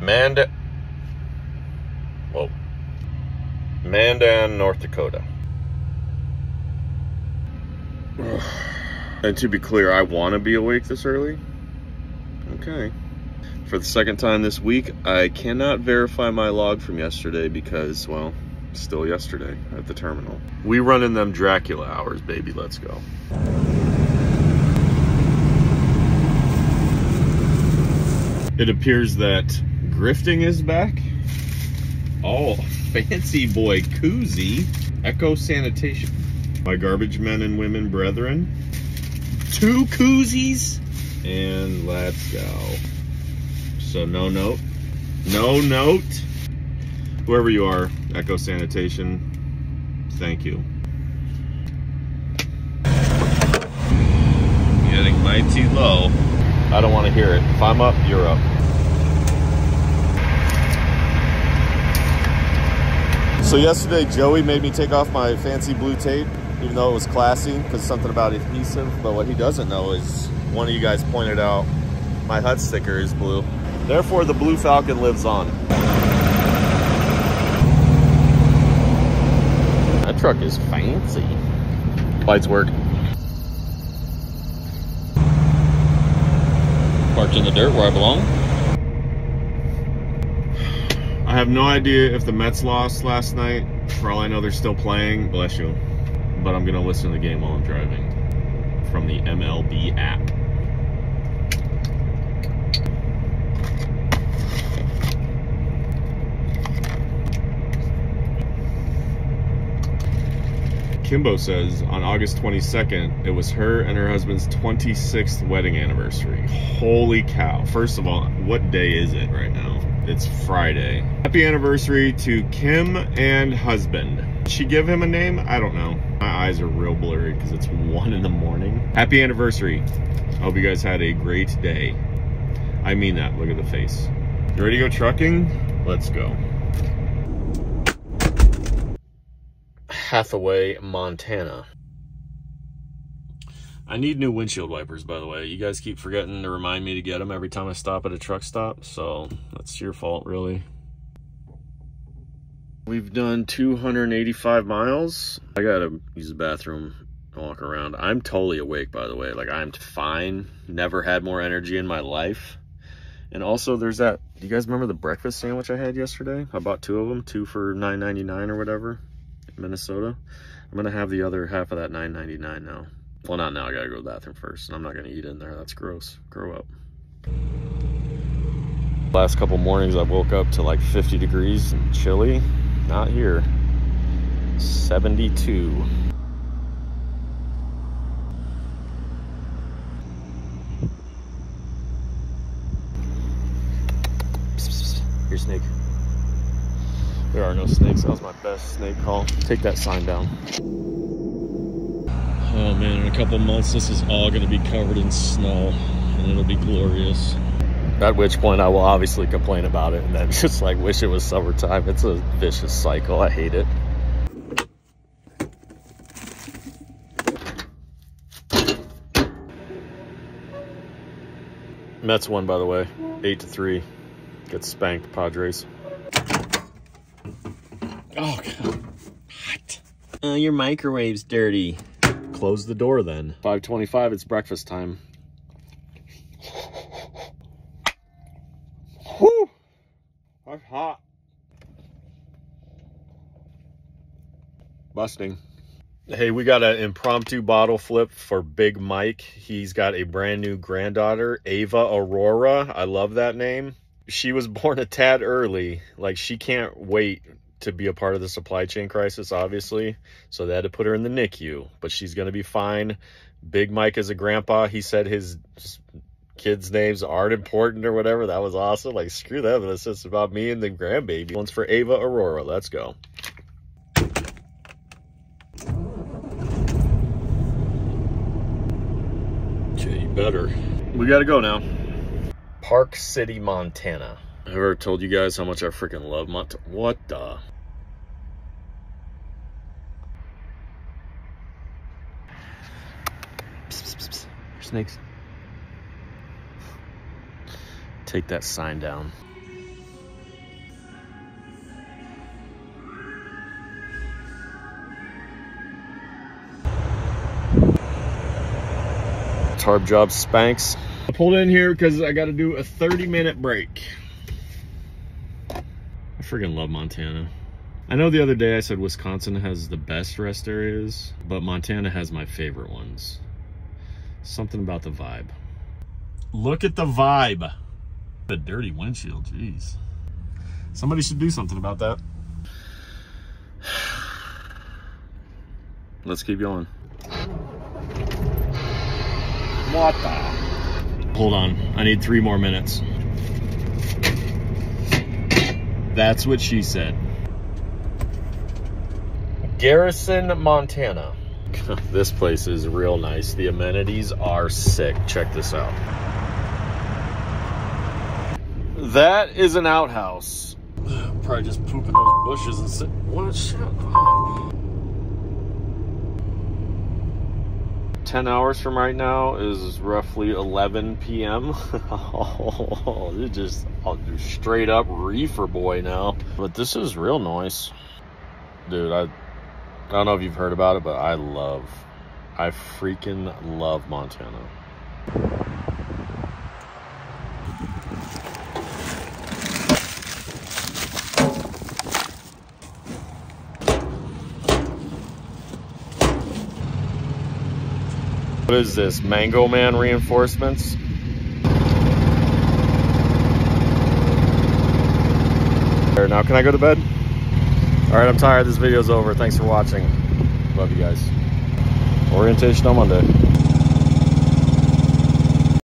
Manda. Whoa. Mandan, North Dakota. And to be clear, I want to be awake this early. Okay. For the second time this week, I cannot verify my log from yesterday because, well, still yesterday at the terminal. We run in them Dracula hours, baby. Let's go. It appears that grifting is back. Oh, fancy boy koozie. Echo Sanitation. My garbage men and women brethren. Two koozies. And let's go. So no note. No note. Whoever you are, Echo Sanitation, thank you. Getting mighty low. I don't want to hear it. If I'm up, you're up. So yesterday, Joey made me take off my fancy blue tape, even though it was classy, because something about adhesive. But what he doesn't know is one of you guys pointed out my HUD sticker is blue. Therefore, the Blue Falcon lives on. That truck is fancy. Lights work. Parked in the dirt where I belong. I have no idea if the Mets lost last night. For all I know, they're still playing. Bless you. But I'm going to listen to the game while I'm driving from the MLB app. Kimbo says on August 22nd, it was her and her husband's 26th wedding anniversary. Holy cow. First of all, what day is it right now? It's Friday. Happy anniversary to Kim and husband. Did she give him a name? I don't know. My eyes are real blurry because it's one in the morning. Happy anniversary. I hope you guys had a great day. I mean that. Look at the face. You ready to go trucking? Let's go. Hathaway, Montana. I need new windshield wipers, by the way. You guys keep forgetting to remind me to get them every time I stop at a truck stop, so that's your fault, really. We've done 285 miles. I gotta use the bathroom walk around. I'm totally awake, by the way. Like, I'm fine. Never had more energy in my life. And also, there's that. Do you guys remember the breakfast sandwich I had yesterday? I bought two of them, two for $9.99 or whatever. Minnesota. I'm gonna have the other half of that 9.99 now. Well, not now. I gotta go to the bathroom first, and I'm not gonna eat in there. That's gross. Grow up. Last couple mornings, I woke up to like 50 degrees and chilly. Not here. 72. Here, snake. There are no snakes. That was my best snake call. Take that sign down. Oh man, in a couple months, this is all going to be covered in snow, and it'll be glorious. At which point, I will obviously complain about it, and then just like wish it was summertime. It's a vicious cycle. I hate it. Mets won, by the way, eight to three. Get spanked, Padres. Oh, God. What? Uh, your microwave's dirty. Close the door then. 525, it's breakfast time. Whew. That's hot. Busting. Hey, we got an impromptu bottle flip for Big Mike. He's got a brand new granddaughter, Ava Aurora. I love that name. She was born a tad early. Like, she can't wait to be a part of the supply chain crisis, obviously. So they had to put her in the NICU, but she's going to be fine. Big Mike is a grandpa. He said his kids' names aren't important or whatever. That was awesome. Like, screw that. It's just about me and the grandbaby. One's for Ava Aurora. Let's go. Okay, you better. We got to go now. Park City, Montana. I ever told you guys how much I freaking love my... what the... Psst, psst, psst. Snakes. Take that sign down. Tarb job spanks. I pulled in here because I got to do a 30 minute break. I freaking love Montana. I know the other day I said Wisconsin has the best rest areas, but Montana has my favorite ones. Something about the vibe. Look at the vibe. The dirty windshield, jeez. Somebody should do something about that. Let's keep going. What the? Hold on, I need three more minutes. That's what she said. Garrison, Montana. this place is real nice. The amenities are sick. Check this out. That is an outhouse. Probably just pooping those bushes and sit. What? Shut up. 10 hours from right now is roughly 11 p.m. oh, it's just oh, I'll do straight up reefer boy now. But this is real nice. Dude, I, I don't know if you've heard about it, but I love, I freaking love Montana. What is this? Mango Man reinforcements? Now can I go to bed? Alright, I'm tired. This video's over. Thanks for watching. Love you guys. Orientation on Monday.